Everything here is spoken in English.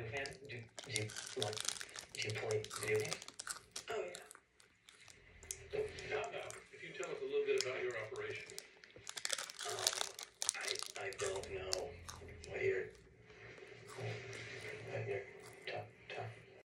video game? Do, do you like? Do you play video games? Oh yeah. Now, now, if you tell us a little bit about your operation. Um, I I don't know.